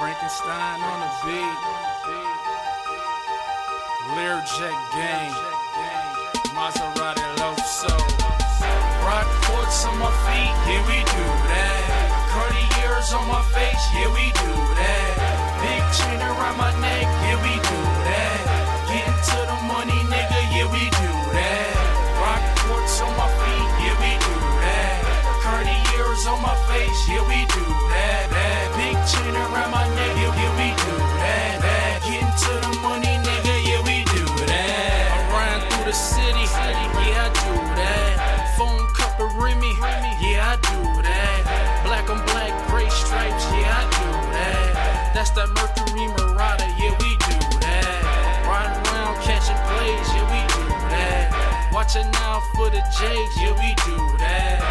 Frankenstein on the beat. Learjet gang. Maserati Loso. Rock ports on my feet, yeah we do that. Cartiers on my face, yeah we do that. Big chain around my neck, yeah we do that. Getting to the money, nigga, yeah we do that. Rock ports on my feet, yeah we do that. Cartiers on my face, yeah we do that. Chain around my neck, yeah, yeah we do that. that. Getting to the money, nigga, yeah we do that. I ride through the city, yeah I do that. Phone cup of Remy, yeah I do that. Black on black, gray stripes, yeah I do that. That's that Mercury Marauder, yeah we do that. Riding around catching plays, yeah we do that. Watching out for the J's, yeah we do that.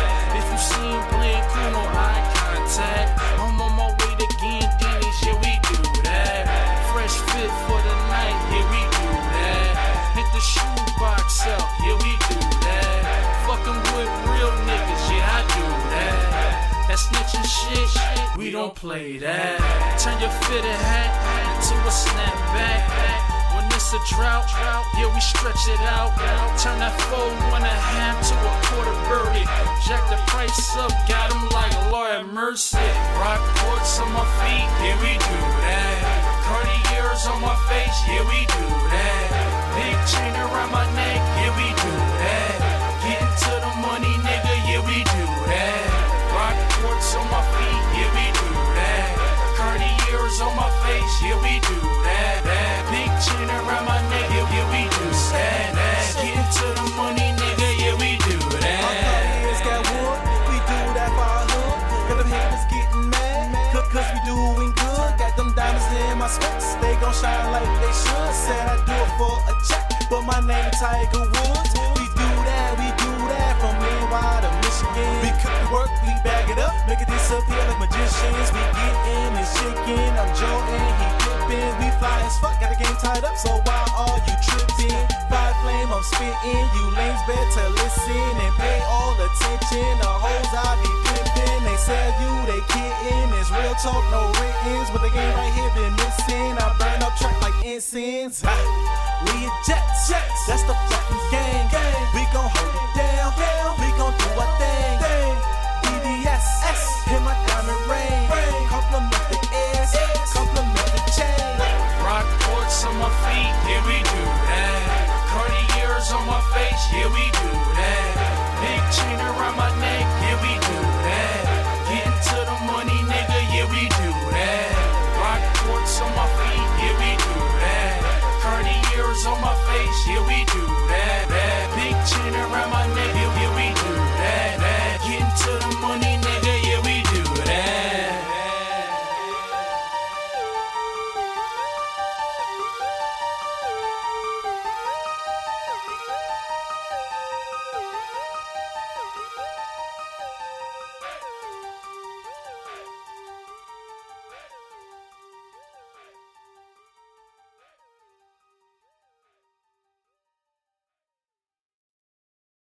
Shit, we don't play that. Turn your fitted hat into a snapback. When it's a drought, yeah, we stretch it out. Turn that four one and a half to a quarter birdie. Jack the price up, got him like Lord Mercy. Rock ports on my feet, yeah, we do that. Cartiers on my face, yeah, we do that. Big chain around my neck, yeah, we do that. that. Big chain around my neck, yeah, yeah, we do that. that. Getting to the money, nigga, yeah, we do that. Cartiers got wood, we do that for our hood. Got them haters getting mad, cause we doing good. Got them diamonds in my specs, they gon' shine like they should. Said I do it for a check, but my name Tiger Woods. We do that, we do that from NY to Michigan. We cook the work, we bag it up, make it disappear like magicians. We tied up, so why are you tripping? Fire flame, I'm spitting, you lames better listen and pay all attention. The hoes I be flipping, they sell you, they kidding. It's real talk, no writtens, but the game right here been missing. I burn up track like incense. Jets, that's the fucking on my face, yeah, we do that. Big chain around my neck, yeah.